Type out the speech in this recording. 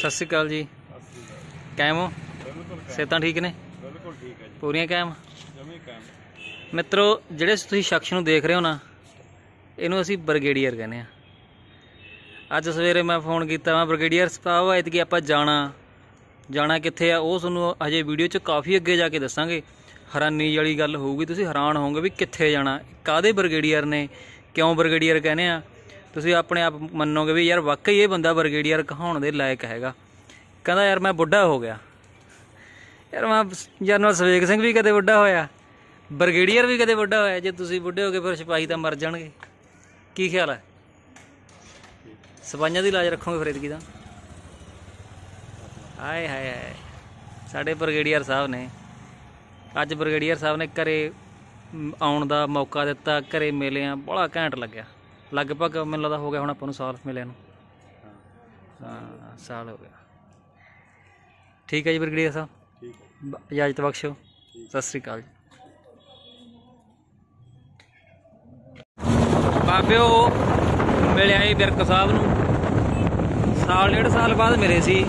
ਸਤਿ ਸ਼੍ਰੀ ਅਕਾਲ ਜੀ। ਕਾਇਮ ਹੋ? ਬਿਲਕੁਲ ਸਿਹਤਾਂ ਠੀਕ ਨੇ? ਬਿਲਕੁਲ ਠੀਕ ਹੈ ਜੀ। ਪੂਰੀਆਂ ਕਾਇਮ? ਜਮੀ ਕਾਇਮ। ਮਿੱਤਰੋ ਜਿਹੜੇ ਤੁਸੀਂ ਸ਼ਖਸ ਨੂੰ ਦੇਖ ਰਹੇ ਹੋ ਨਾ ਇਹਨੂੰ ਅਸੀਂ ਬ੍ਰਿਗੇਡੀਅਰ ਕਹਿੰਦੇ ਆ ਅੱਜ ਸਵੇਰੇ ਮੈਂ ਫੋਨ ਕੀਤਾ ਮੈਂ ਬ੍ਰਿਗੇਡੀਅਰ ਸਾਹਿਬ ਐਤਕੀ ਆਪਾਂ ਜਾਣਾ? ਜਾਣਾ ਕਿੱਥੇ ਆ? ਉਹ ਤੁਹਾਨੂੰ ਹਜੇ ਵੀਡੀਓ 'ਚ ਕਾਫੀ ਅੱਗੇ ਜਾ ਕੇ ਦੱਸਾਂਗੇ। ਹੈਰਾਨੀ ਵਾਲੀ ਗੱਲ ਹੋਊਗੀ ਤੁਸੀਂ ਹੈਰਾਨ ਹੋਵੋਗੇ ਵੀ ਕਿੱਥੇ ਜਾਣਾ? ਕਾਦੇ ਬ੍ਰਿਗੇਡੀਅਰ ਨੇ? ਕਿਉਂ ਬ੍ਰਿਗੇਡੀਅਰ ਕਹਿੰਦੇ ਆ? ਤੁਸੀਂ ਆਪਣੇ ਆਪ ਮੰਨੋਗੇ ਵੀ ਯਾਰ ਵਾਕਈ ਇਹ ਬੰਦਾ ਬ੍ਰਿਗੇਡੀਅਰ ਕਹਾਉਣ ਦੇ ਲਾਇਕ ਹੈਗਾ। ਕਹਿੰਦਾ ਯਾਰ ਮੈਂ ਬੁੱਢਾ ਹੋ ਗਿਆ। ਯਾਰ ਮੈਂ ਜਨਰਲ ਸਵੇਗ ਸਿੰਘ ਵੀ ਕਦੇ ਬੁੱਢਾ ਹੋਇਆ। ਬ੍ਰਿਗੇਡੀਅਰ ਵੀ ਕਦੇ ਵੱਡਾ ਹੋਇਆ। ਜੇ ਤੁਸੀਂ ਬੁੱਢੇ ਹੋ ਗਏ ਫਿਰ ਸਿਪਾਹੀ ਤਾਂ ਮਰ ਜਾਣਗੇ। ਕੀ ਖਿਆਲ ਹੈ? ਸਪਾਈਆਂ ਦੀ ਲਾਜ ਰੱਖੋਗੇ ਫਰੀਦਗੀ ਦਾ ਹਾਏ ਹਾਏ ਹਾਏ। ਸਾਡੇ ਬ੍ਰਿਗੇਡੀਅਰ ਸਾਹਿਬ ਨੇ, ਅੱਜ ਬ੍ਰਿਗੇਡੀਅਰ ਸਾਹਿਬ ਨੇ ਘਰੇ ਆਉਣ ਦਾ ਮੌਕਾ ਦਿੱਤਾ, ਘਰੇ ਮਿਲਿਆ, ਬੜਾ ਘੈਂਟ ਲੱਗਿਆ। ਲਗਭਗ ਮੈਨੂੰ ਲੱਗਦਾ ਹੋ ਗਿਆ ਹੁਣ ਆਪਾਂ ਨੂੰ ਸਾਲ ਮਿਲਿਆ ਨੂੰ। ਹਾਂ ਸਾਲ ਹੋ ਗਿਆ। ਠੀਕ ਹੈ ਜੀ ਬ੍ਰਿਗੇਡੀਅਰ ਸਾਹਿਬ? ਠੀਕ ਹੈ। ਇਜਾਜ਼ਤ ਬਖਸ਼ੋ। ਸਤਿ ਸ੍ਰੀ ਅਕਾਲ ਜੀ। ਬਾਬਿਓ ਮਿਲਿਆ ਇਹ ਬਿਰਕ ਸਾਹਿਬ ਨੂੰ। ਸਾਲ ਡੇਢ ਸਾਲ ਬਾਅਦ ਮਿਲੇ ਸੀ।